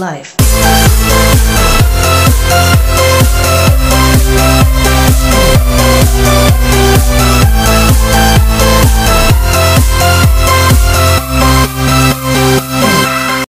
life.